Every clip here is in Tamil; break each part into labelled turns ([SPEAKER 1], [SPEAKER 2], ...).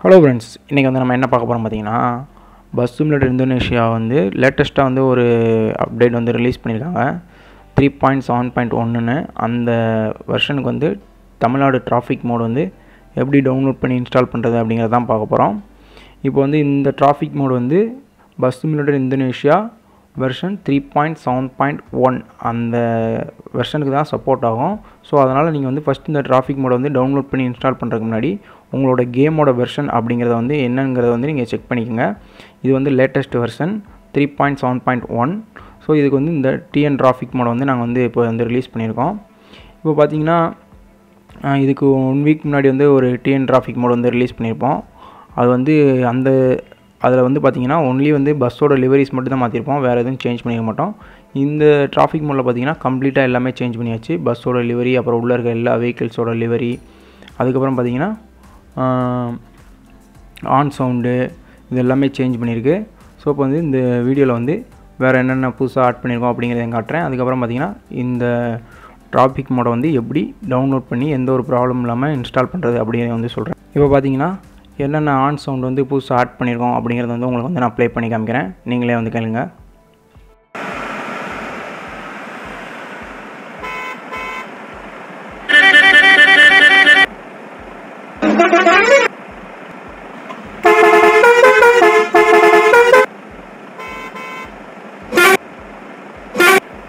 [SPEAKER 1] ஹலோ ஃப்ரெண்ட்ஸ் இன்றைக்கி வந்து நம்ம என்ன பார்க்க போகிறோம் பார்த்தீங்கன்னா பஸ் சிமுலேட்டர் இந்தோனேஷியா வந்து லேட்டஸ்ட்டாக வந்து ஒரு அப்டேட் வந்து ரிலீஸ் பண்ணியிருக்காங்க. த்ரீ பாயிண்ட் செவன் பாயிண்ட் ஒன்றுன்னு அந்த வெர்ஷனுக்கு வந்து தமிழ்நாடு டிராஃபிக் மோட் வந்து எப்படி டவுன்லோட் பண்ணி இன்ஸ்டால் பண்ணுறது அப்படிங்கிறத தான் பார்க்க போகிறோம் இப்போ வந்து இந்த டிராஃபிக் மோட் வந்து bus simulator Indonesia version three point seven point one அந்த வெர்ஷனுக்கு தான் சப்போர்ட் ஆகும். ஸோ அதனால் நீங்கள் வந்து ஃபஸ்ட் இந்த டிராஃபிக் மோடை வந்து டவுன்லோட் பண்ணி இன்ஸ்டால் பண்ணுறதுக்கு முன்னாடி உங்களோட கேமோட வெர்ஷன் அப்படிங்கிறத வந்து என்னங்கிறத வந்து நீங்கள் செக் பண்ணிக்கோங்க. இது வந்து latest version three point seven point one so இதுக்கு வந்து இந்த டிஎன் டிராஃபிக் மோடை வந்து நாங்கள் வந்து இப்போ வந்து ரிலீஸ் பண்ணியிருக்கோம். இப்போ பார்த்தீங்கன்னா இதுக்கு ஒன் வீக் முன்னாடி வந்து ஒரு டிஎன் டிராஃபிக் மோட் வந்து ரிலீஸ் பண்ணியிருப்போம். அது வந்து அந்த அதில் வந்து பார்த்திங்கன்னா ஒன்லி வந்து பஸ்ஸோட லிவரிஸ் மட்டும் தான் மாற்றிருப்போம் வேறு எதுவும் சேஞ்ச் பண்ணிக்க மாட்டோம். இந்த டிராஃபிக் மோடில் பார்த்தீங்கன்னா கம்ப்ளீட்டாக எல்லாமே சேஞ்ச் பண்ணியாச்சு. பஸ்ஸோட லிவரி அப்புறம் உள்ளே இருக்க எல்லா வெஹிக்கிள்ஸோட லிவரி அதுக்கப்புறம் பார்த்தீங்கன்னா ஆன் சவுண்டு இது எல்லாமே சேஞ்ச் பண்ணியிருக்கு. ஸோ இப்போ வந்து இந்த வீடியோவில் வந்து வேறு என்னென்ன புதுசாக ஆட் பண்ணியிருக்கோம் அப்படிங்கிறத காட்டுறேன். அதுக்கப்புறம் பார்த்திங்கன்னா இந்த டிராஃபிக் மோடை வந்து எப்படி டவுன்லோட் பண்ணி எந்த ஒரு ப்ராப்ளம் இல்லாமல் இன்ஸ்டால் பண்ணுறது அப்படிங்கிறத வந்து சொல்கிறேன் இப்போ பார்த்தீங்கன்னா என்னென்ன ஆன் சவுண்ட் வந்து புதுசாக ஆட் பண்ணியிருக்கோம் அப்படிங்கிறத வந்து உங்களுக்கு வந்து நான் ப்ளே பண்ணி காமிக்கிறேன். நீங்களே வந்து கேளுங்கள்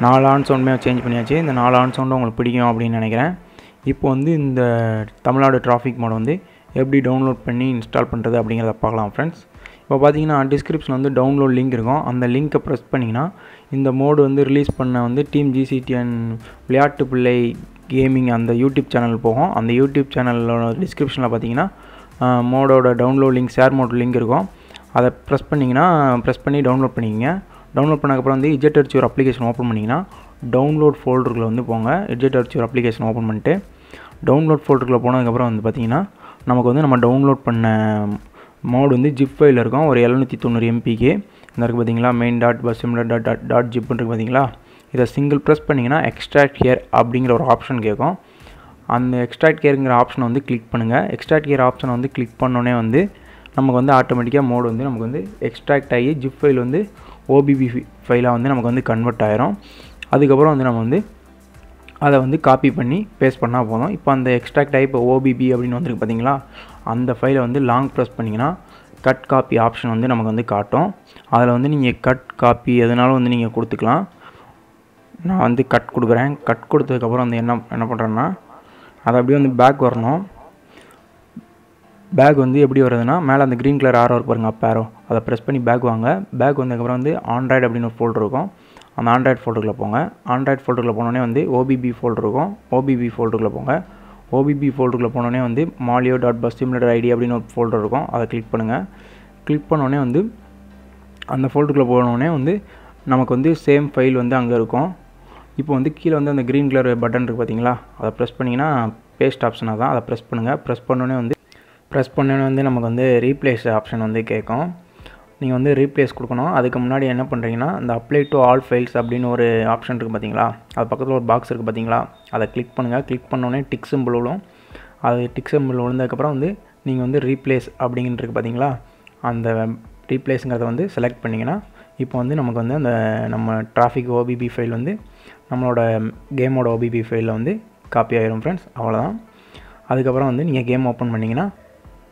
[SPEAKER 1] நாலு ஆன் சவுண்டுமே சேஞ்ச் பண்ணியாச்சு. இந்த நாலு ஆன் சவுண்டும் உங்களுக்கு பிடிக்கும் அப்படின்னு நினைக்கிறேன். இப்போ வந்து இந்த தமிழ்நாடு டிராஃபிக் மோட் வந்து எப்படி டவுன்லோட் பண்ணி இன்ஸ்டால் பண்ணுறது அப்படிங்கிறத பார்க்கலாம் ஃப்ரெண்ட்ஸ் இப்போ பார்த்தீங்கன்னா டிஸ்கிரிப்ஷன் வந்து டவுன்லோட் லிங்க் இருக்கும். அந்த லிங்க்கை ப்ரெஸ் பண்ணிங்கன்னா இந்த மோடு வந்து ரிலீஸ் பண்ண வந்து டீம் ஜிசிடிஎன் விளையாட்டு பிள்ளை கேமிங் அந்த யூடியூப் சேனல் போகும். அந்த யூடியூப் சேனலோட டிஸ்கிரிப்ஷனில் பார்த்தீங்கன்னா மோடோட download link share mod link இருக்கும். அதை ப்ரெஸ் பண்ணிங்கன்னா ப்ரெஸ் பண்ணி டவுன்லோட் பண்ணிக்கங்க. டவுன்லோட் பண்ணக்கப்புறம் வந்து இஜெட் அடிச்சு ஒரு அப்ளிகேஷன் ஓப்பன் பண்ணிங்கன்னா டவுன்லோட் ஃபோல்டருக்குள்ள வந்து போங்க. இஜெட் அடிச்சு ஒரு அப்ளிகேஷன் ஓப்பன் பண்ணிட்டு டவுன்லோட் ஃபோல்டருக்குள்ள போனதுக்கப்புறம் வந்து பார்த்திங்கன்னா நமக்கு வந்து நம்ம டவுன்லோட் பண்ண மோடு வந்து ஜிப் ஃபைல் இருக்கும். ஒரு எழுநூற்றி தொண்ணூறு எம்பிக்கு இந்த இருக்குது பார்த்தீங்களா main dot bus simulator dot dot dot ஜிப்னு இருக்குது பார்த்தீங்களா இதை சிங்கிள் ப்ரெஸ் பண்ணிங்கன்னா எக்ஸ்ட்ராக்ட் ஹியர் அப்படிங்கிற ஒரு ஆப்ஷன் கேட்கும் அந்த எக்ஸ்ட்ராக்ட் கேருங்கிற ஆப்ஷனை வந்து கிளிக் பண்ணுங்கள் எக்ஸ்ட்ராக்ட் கேர் ஆப்ஷனை வந்து கிளிக் பண்ணோன்னே வந்து நமக்கு வந்து ஆட்டோமேட்டிக்காக மோடு வந்து நமக்கு வந்து எக்ஸ்ட்ராக்ட் ஆகி ஜிப் ஃபைல் வந்து ஓபிபி ஃபைலாக வந்து நமக்கு வந்து கன்வெர்ட் ஆயிரும். அதுக்கப்புறம் வந்து நம்ம வந்து அதை வந்து காப்பி பண்ணி பேஸ்ட் பண்ணால் போதும். இப்போ அந்த எக்ஸ்ட்ராக்ட் டைப் ஓபிபி அப்படின்னு வந்துருக்கு பார்த்தீங்களா? அந்த ஃபைலை வந்து லாங் ப்ரெஸ் பண்ணிங்கன்னா கட் காப்பி ஆப்ஷன் வந்து நமக்கு வந்து காட்டும். அதில் வந்து நீங்கள் கட் காப்பி எதனாலும் வந்து நீங்கள் கொடுத்துக்கலாம். நான் வந்து கட் கொடுக்குறேன். கட் கொடுத்ததுக்கப்புறம் வந்து என்ன என்ன பண்ணுறேன்னா அதை அப்படியே வந்து பேக் வரணும். பேக் வந்து எப்படி வருதுன்னா மேலே அந்த க்ரீன் கலர் ஆரோ இருக்கு பாருங்கள் அப் ஆரோ அதை ப்ரெஸ் பண்ணி பேக் வாங்க. பேக் வந்ததுக்கப்புறம் வந்து ஆண்ட்ராய்டு அப்படின்னு ஒரு ஃபோல்டர் இருக்கும். அந்த ஆண்ட்ராய்டு ஃபோல்டருக்குள்ள போங்க. ஆண்ட்ராய்டு ஃபோல்டருக்குள்ள போனோடனே வந்து ஓபிபி ஃபோல்டர் இருக்கும். ஓபிபி ஃபோல்டருக்குள்ள போங்க. ஓபிபி ஃபோல்டருக்குள்ள போனோடனே வந்து Maleo dot bus simulator ID அப்படின்னு ஒரு ஃபோல்டர் இருக்கும். அதை கிளிக் பண்ணுங்கள் கிளிக் பண்ணோடனே வந்து அந்த ஃபோல்டருக்குள்ள போனோடனே வந்து நமக்கு வந்து சேம் ஃபைல் வந்து அங்கே இருக்கும். இப்போ வந்து கீழே வந்து அந்த க்ரீன் கலர் பட்டன் இருக்குது பார்த்தீங்களா அதை ப்ரெஸ் பண்ணிங்கன்னா பேஸ்ட் ஆப்ஷனாக தான் அதை ப்ரெஸ் பண்ணுங்கள் ப்ரெஸ் பண்ணோடனே வந்து ப்ரெஸ் பண்ணோன்னு வந்து நமக்கு வந்து ரீப்ளேஸ் ஆப்ஷன் வந்து கேட்கும். நீங்கள் வந்து ரீப்ளேஸ் கொடுக்கணும். அதுக்கு முன்னாடி என்ன பண்ணுறீங்கன்னா அந்த அப்ளை டு ஆல் ஃபைல்ஸ் அப்படின்னு ஒரு ஆப்ஷன் இருக்குது பார்த்தீங்களா அது பக்கத்தில் ஒரு பாக்ஸ் இருக்குது பார்த்தீங்களா அதை கிளிக் பண்ணுங்கள் கிளிக் பண்ணோடனே டிக் சிம்பிள் விழும். அது டிக் சிம்பிள் விழுந்ததுக்கப்புறம் வந்து நீங்கள் வந்து ரீப்ளேஸ் அப்படின்ட்டு பார்த்தீங்களா அந்த ரீப்ளேஸுங்கிறத வந்து செலக்ட் பண்ணிங்கன்னா இப்போ வந்து நமக்கு வந்து அந்த நம்ம டிராஃபிக் ஓபிபி ஃபைல் வந்து நம்மளோட கேமோட ஓபிபி ஃபைலில் வந்து காப்பி ஆகிரும் ஃப்ரெண்ட்ஸ் அவ்வளோதான் அதுக்கப்புறம் வந்து நீங்கள் கேம் ஓப்பன் பண்ணிங்கன்னா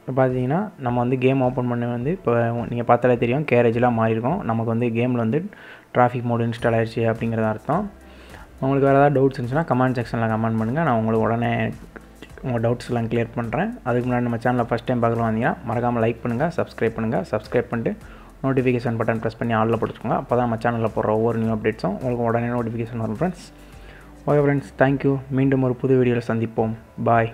[SPEAKER 1] இப்போ பார்த்தீங்கன்னா நம்ம வந்து கேம் ஓப்பன் பண்ண வந்து இப்போ நீங்கள் பார்த்தாலே தெரியும் கேரேஜ்லாம் மாறியிருக்கோம் நமக்கு வந்து கேமில் வந்து டிராஃபிக் மோடு இன்ஸ்டால் ஆயிடுச்சு அப்படிங்கிறத அர்த்தம். உங்களுக்கு வேறு ஏதாவது டவுட்ஸ் இருந்துச்சுன்னா கமெண்ட் செக்ஷனில் கமெண்ட் பண்ணுங்கள் நான் உங்களுக்கு உடனே உங்கள் டவுட்ஸ் எல்லாம் கிளியர் பண்ணுறேன் அதுக்கு முன்னாடி நம்ம சேனலில் ஃபஸ்ட் டைம் பார்க்கலாம் வந்தீங்கன்னா மறக்காமல் லைக் பண்ணுங்கள் சப்ஸ்கிரைப் பண்ணுங்கள் சப்ஸ்கிரைப் பண்ணிட்டு நோட்டிஃபிகேஷன் பட்டன் ப்ரெஸ் பண்ணி ஆளில் போட்டுக்கோங்க. அப்போ தான் நம்ம சேனலில் போடுற ஒவ்வொரு நியூ அப்டேட்ஸும் உங்களுக்கு உடனே நோட்டிஃபிகேஷன் வரும் ஃப்ரெண்ட்ஸ் ஓகே ஃப்ரெண்ட்ஸ் தேங்க்யூ மீண்டும் ஒரு புது வீடியோவில் சந்திப்போம். பாய்